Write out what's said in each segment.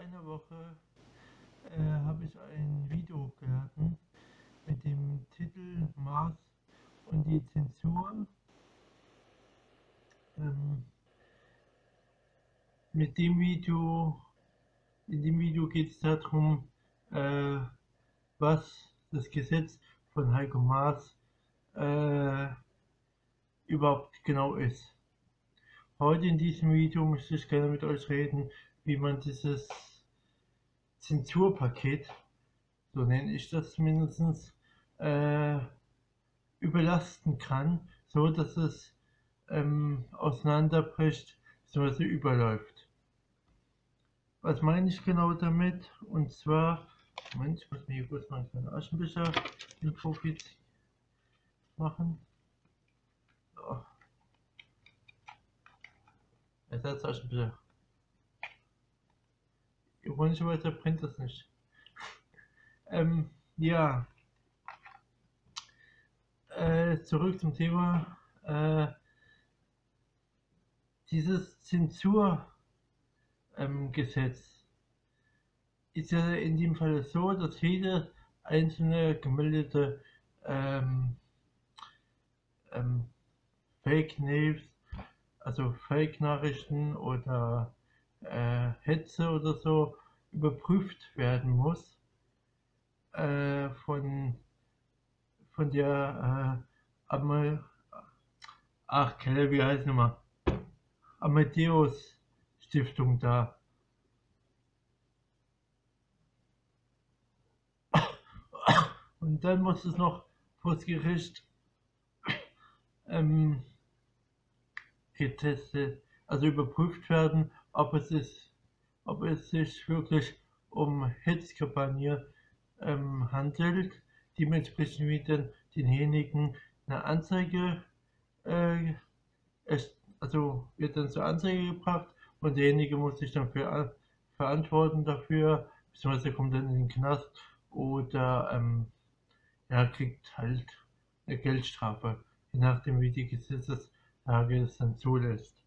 einer Woche äh, habe ich ein Video hochgeladen mit dem Titel Mars und die Zensur. Ähm, mit dem Video, in dem Video geht es darum, äh, was das Gesetz von Heiko Maas äh, überhaupt genau ist. Heute in diesem Video möchte ich gerne mit euch reden, wie man dieses Zensurpaket, so nenne ich das mindestens, äh, überlasten kann, so dass es ähm, auseinanderbricht bzw. überläuft. Was meine ich genau damit? Und zwar, Moment, ich muss mir hier kurz mal einen Aschenbecher in Profit machen. Ersatzaschenbecher. Ironischerweise brennt das nicht. ähm, ja. Äh, zurück zum Thema. Äh, dieses Zensurgesetz ähm, ist ja in dem Fall so, dass jede einzelne gemeldete ähm, ähm, Fake News, also Fake Nachrichten oder äh, Hetze oder so überprüft werden muss äh, von, von der äh, Ama Ach, Keller, wie heißt nochmal? Amadeus Stiftung da. Und dann muss es noch vor das Gericht ähm, getestet, also überprüft werden, ob es, ist, ob es sich wirklich um Hetzkampagne ähm, handelt. Dementsprechend wird dann denjenigen eine Anzeige, äh, also wird dann zur Anzeige gebracht und derjenige muss sich dann für, verantworten dafür, beziehungsweise kommt dann in den Knast oder ähm, ja, kriegt halt eine Geldstrafe, je nachdem wie die Gesetzeslage es dann zulässt.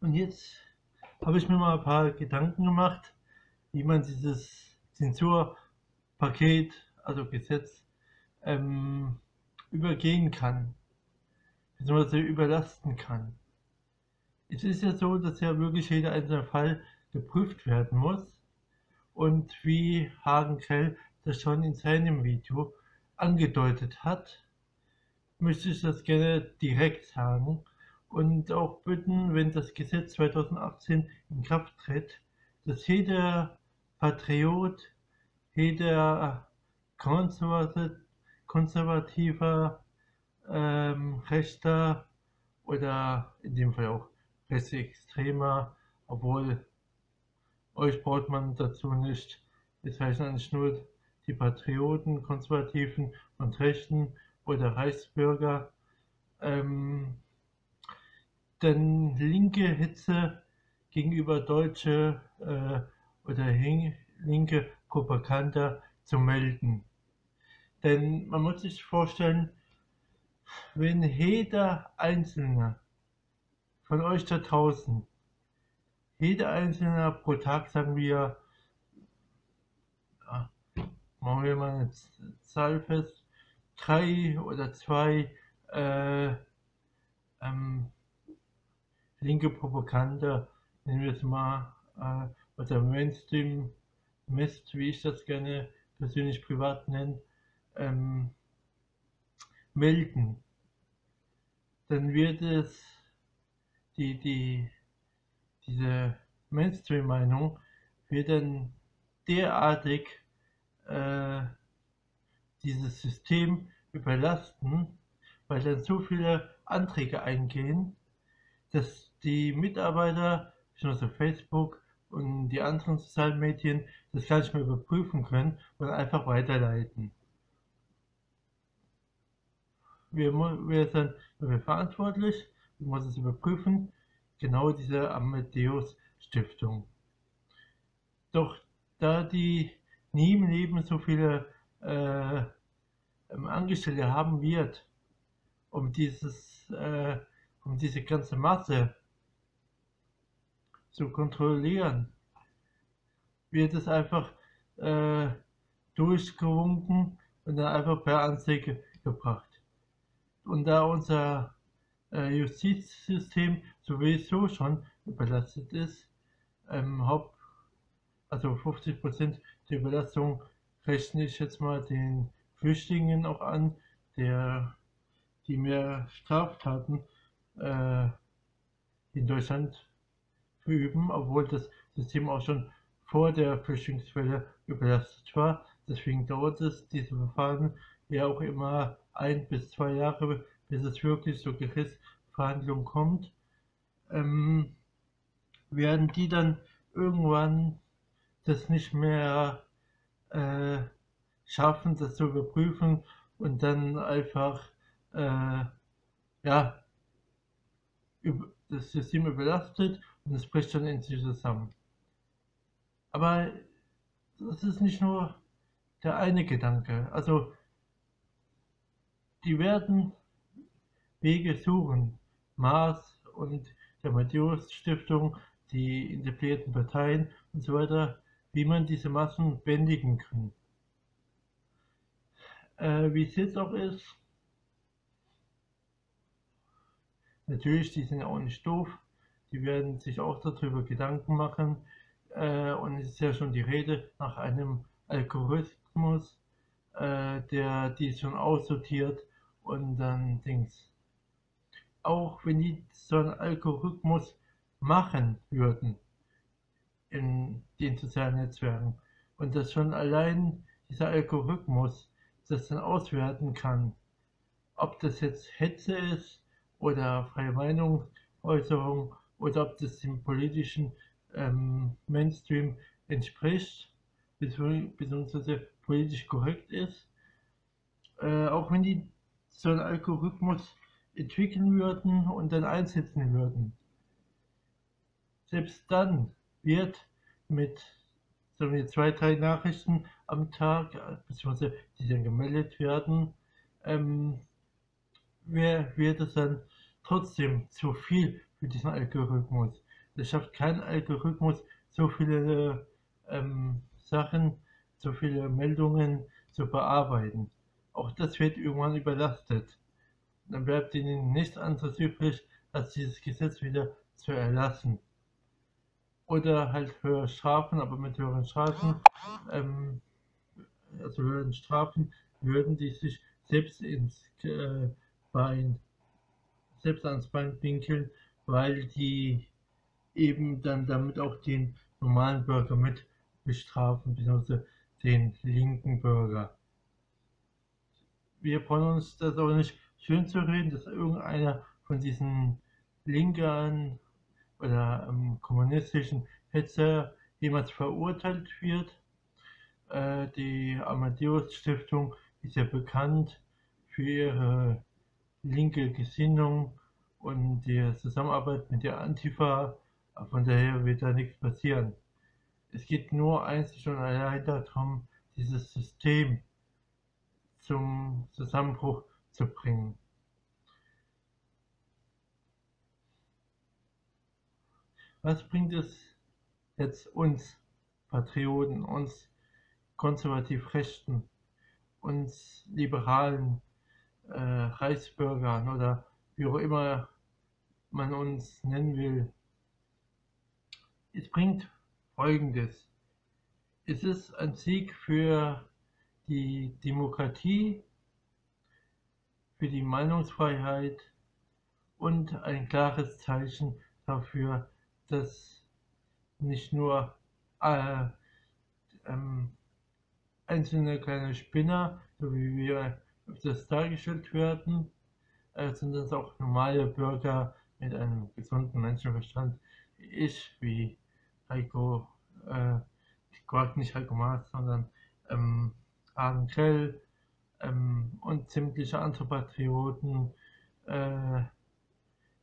Und jetzt habe ich mir mal ein paar Gedanken gemacht, wie man dieses Zensurpaket, also Gesetz, ähm, übergehen kann, beziehungsweise überlasten kann. Es ist ja so, dass ja wirklich jeder einzelne Fall geprüft werden muss. Und wie Hagen Krell das schon in seinem Video angedeutet hat, möchte ich das gerne direkt sagen und auch bitten, wenn das Gesetz 2018 in Kraft tritt, dass jeder Patriot, jeder konservativer ähm, Rechter oder in dem Fall auch rechtsextremer, obwohl euch braucht man dazu nicht, es heißt eigentlich nur die Patrioten, Konservativen und Rechten oder Reichsbürger, ähm, denn linke Hetze gegenüber deutsche äh, oder linke Propaganda zu melden. Denn man muss sich vorstellen, wenn jeder Einzelne von euch da draußen, jeder Einzelne pro Tag, sagen wir, ja, machen wir mal eine Zahl fest, drei oder zwei äh, ähm, linke Propaganda, nennen wir es mal, äh, oder Mainstream Mist, wie ich das gerne persönlich privat nenne, ähm, melden, dann wird es die, die, diese Mainstream-Meinung wird dann derartig äh, dieses System überlasten, weil dann so viele Anträge eingehen, dass die Mitarbeiter, also Facebook und die anderen sozialen Medien, das gar nicht mehr überprüfen können und einfach weiterleiten. Wir, wir sind wir verantwortlich, wir müssen es überprüfen, genau diese Amadeus Stiftung. Doch da die nie im Leben so viele äh, Angestellte haben wird, um dieses, äh, um diese ganze Masse zu kontrollieren, wird es einfach äh, durchgewunken und dann einfach per Anzeige gebracht. Und da unser äh, Justizsystem sowieso schon überlastet ist, ähm, Haupt, also 50% der Überlastung rechne ich jetzt mal den Flüchtlingen auch an, der, die mehr Straftaten äh, in Deutschland verüben, obwohl das System auch schon vor der Flüchtlingswelle überlastet war. Deswegen dauert es, diese Verfahren ja auch immer ein bis zwei Jahre, bis es wirklich zur Gerichtsverhandlung kommt. Ähm, werden die dann irgendwann das nicht mehr äh, schaffen, das zu überprüfen und dann einfach äh, ja, das System überlastet und es bricht dann in sich zusammen. Aber das ist nicht nur der eine Gedanke. Also die werden Wege suchen. Maas und der Matthäus Stiftung, die integrierten Parteien und so weiter, wie man diese Massen bändigen kann. Äh, wie es jetzt auch ist, natürlich, die sind auch nicht doof, die werden sich auch darüber Gedanken machen äh, und es ist ja schon die Rede nach einem Algorithmus, äh, der die schon aussortiert und dann Dings. Auch wenn die so einen Algorithmus machen würden in den sozialen Netzwerken und das schon allein dieser Algorithmus das dann auswerten kann, ob das jetzt Hetze ist oder freie Meinungsäußerung oder ob das dem politischen ähm, Mainstream entspricht, beziehungsweise politisch korrekt ist. Äh, auch wenn die so einen Algorithmus entwickeln würden und dann einsetzen würden. Selbst dann wird mit sagen wir, zwei, drei Nachrichten am Tag, beziehungsweise die dann gemeldet werden, ähm, wer wird es dann trotzdem zu viel für diesen Algorithmus. Es schafft kein Algorithmus so viele ähm, Sachen, so viele Meldungen zu bearbeiten. Auch das wird irgendwann überlastet. Dann bleibt ihnen nichts anderes übrig, als dieses Gesetz wieder zu erlassen. Oder halt höhere Strafen, aber mit höheren Strafen, ähm, also höheren Strafen, würden die sich selbst ins äh, Bein, selbst ans Bein pinkeln, weil die eben dann damit auch den normalen Bürger mit bestrafen, beziehungsweise den linken Bürger. Wir brauchen uns das auch nicht schön zu reden, dass irgendeiner von diesen linken oder ähm, kommunistischen Hetzer jemals verurteilt wird. Äh, die Amadeus Stiftung ist ja bekannt für ihre linke Gesinnung und die Zusammenarbeit mit der Antifa. Von daher wird da nichts passieren. Es geht nur einzig und allein darum, dieses System zum Zusammenbruch zu bringen. Was bringt es jetzt uns Patrioten, uns konservativ-rechten, uns liberalen äh, Reichsbürgern oder wie auch immer man uns nennen will? Es bringt Folgendes. Es ist ein Sieg für die Demokratie, für die Meinungsfreiheit und ein klares Zeichen dafür, dass nicht nur äh, ähm, einzelne kleine Spinner, so wie wir das dargestellt werden, äh, sondern auch normale Bürger mit einem gesunden Menschenverstand, ich wie Heiko, äh, nicht Heiko Maas, sondern ähm, Arne Krell ähm, und sämtliche andere Patrioten äh,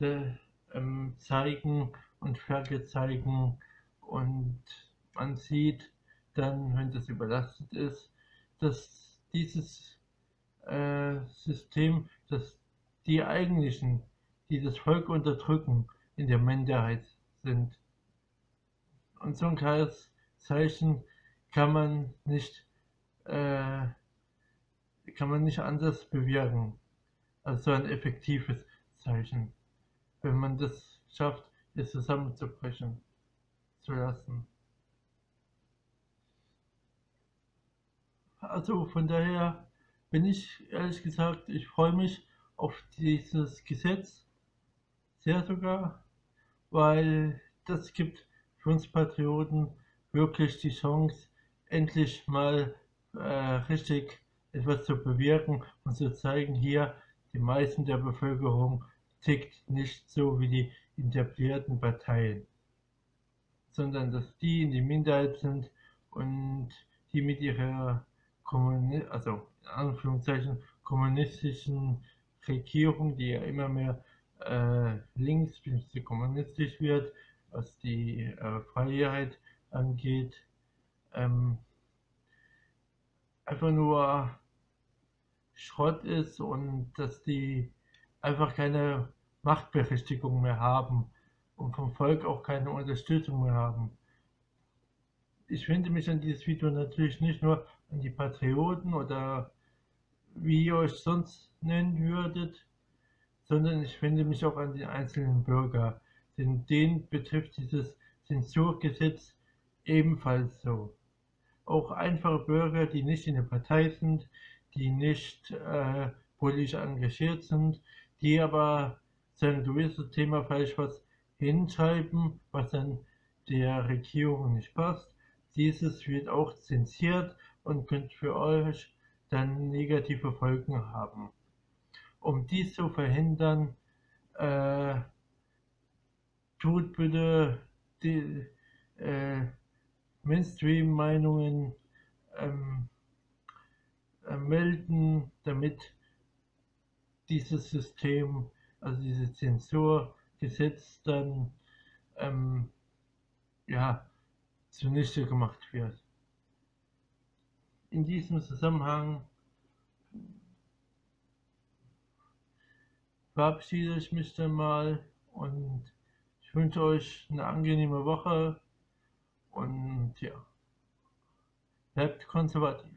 de, ähm, zeigen und Flagge zeigen. Und man sieht dann, wenn das überlastet ist, dass dieses äh, System, dass die eigentlichen, die das Volk unterdrücken, in der Minderheit sind. Und so ein klares Zeichen kann man nicht, äh, kann man nicht anders bewirken als so ein effektives Zeichen. Wenn man das schafft, es zusammenzubrechen zu lassen. Also von daher bin ich ehrlich gesagt, ich freue mich auf dieses Gesetz sehr sogar, weil das gibt für uns Patrioten wirklich die Chance, endlich mal äh, richtig etwas zu bewirken und zu zeigen, hier, die meisten der Bevölkerung tickt nicht so wie die etablierten Parteien, sondern dass die in die Minderheit sind und die mit ihrer Kommuni also in Anführungszeichen kommunistischen Regierung, die ja immer mehr äh, links bis kommunistisch wird, was die äh, Freiheit angeht, ähm, einfach nur Schrott ist und dass die einfach keine Machtberechtigung mehr haben und vom Volk auch keine Unterstützung mehr haben. Ich wende mich an dieses Video natürlich nicht nur an die Patrioten oder wie ihr euch sonst nennen würdet, sondern ich wende mich auch an die einzelnen Bürger, denn den betrifft dieses Zensurgesetz ebenfalls so. Auch einfache Bürger, die nicht in der Partei sind, die nicht äh, politisch engagiert sind, die aber zu einem gewissen Thema vielleicht was hinschreiben, was dann der Regierung nicht passt. Dieses wird auch zensiert und könnte für euch dann negative Folgen haben. Um dies zu verhindern, äh, tut bitte die äh, Mainstream-Meinungen ähm, äh, melden, damit dieses System, also dieses Zensurgesetz dann ähm, ja, zunichte gemacht wird. In diesem Zusammenhang verabschiede ich mich dann mal und ich wünsche euch eine angenehme Woche und ja, bleibt konservativ.